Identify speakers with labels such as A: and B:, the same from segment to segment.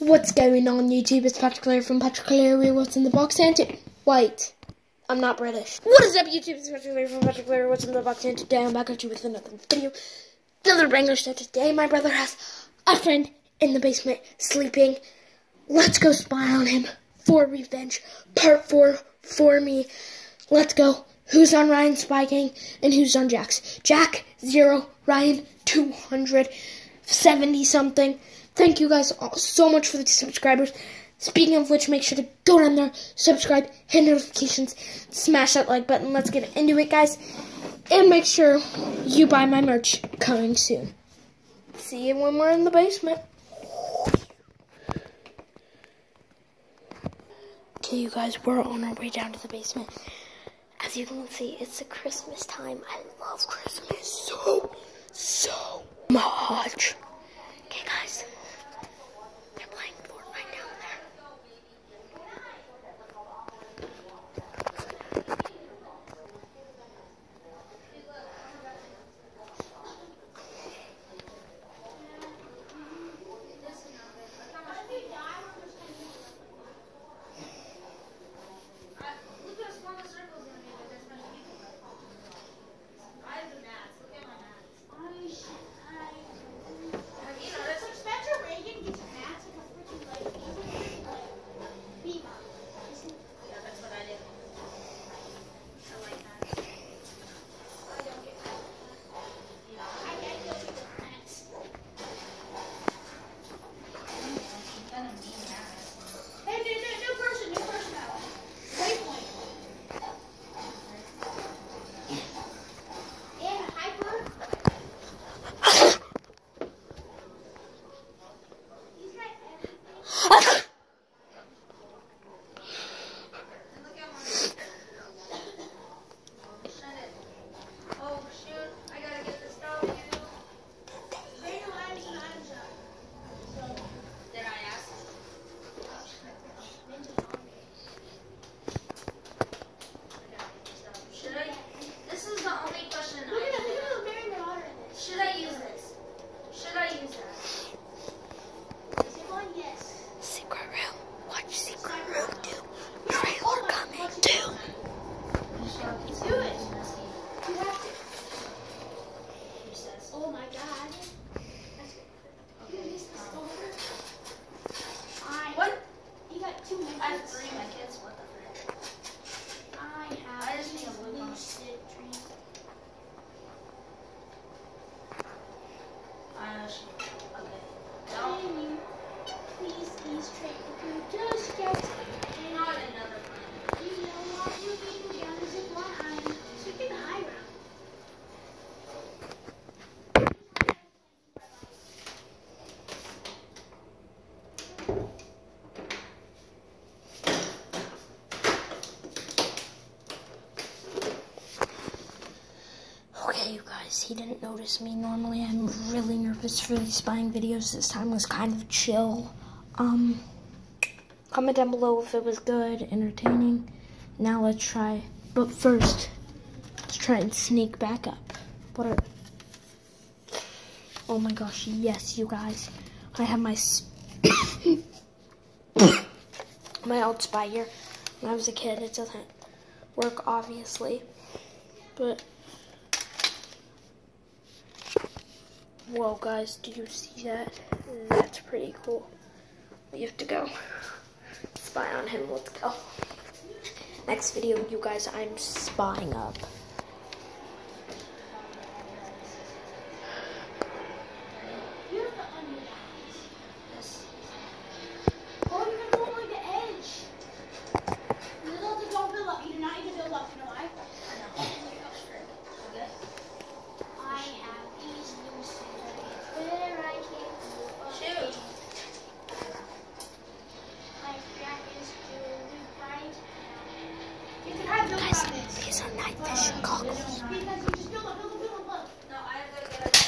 A: What's going on YouTube? It's Patrick Leary from Patrick Leary. What's in the box? And wait, I'm not British. What is up YouTube? It's Patrick Leary from Patrick Leary. What's in the box? And today I'm back at you with another video. Another English that today my brother has a friend in the basement sleeping. Let's go spy on him for revenge. Part 4 for me. Let's go. Who's on Ryan's spy gang and who's on Jack's? Jack, 0. Ryan, 270 something. Thank you guys so much for the subscribers. Speaking of which, make sure to go down there, subscribe, hit notifications, smash that like button. Let's get into it, guys. And make sure you buy my merch coming soon. See you when we're in the basement. Okay, you guys, we're on our way down to the basement. As you can see, it's a Christmas time. I love Christmas so, so he didn't notice me. Normally, I'm really nervous for these spying videos. This time was kind of chill. Um, comment down below if it was good, entertaining. Now let's try. But first, let's try and sneak back up. What are? Oh my gosh! Yes, you guys, I have my my old spy here. When I was a kid, it doesn't work, obviously, but. Whoa, guys, do you see that? That's pretty cool. We have to go spy on him. Let's go. Next video, you guys, I'm spying up.
B: You have to undo that. Oh, you're gonna go like the edge. You don't have to don't build up. You do not need to build up. You know why? I have these lucid dreams where I can't move a
C: Shoot.
B: thing. My back is really bright. You can have build
A: Guys,
B: up this.
A: these are night vision goggles.
B: Because you just build up, build up, build up, look.
C: No, I have to get it.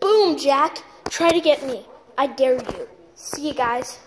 A: Boom, Jack. Try to get me. I dare you. See you guys.